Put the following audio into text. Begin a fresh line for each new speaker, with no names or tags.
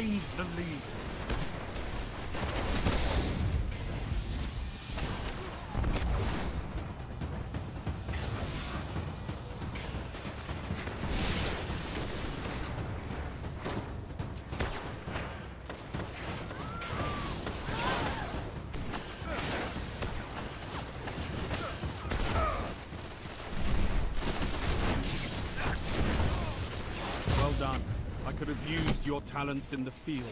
seized the lead. Well done. I could have used your talents in the field.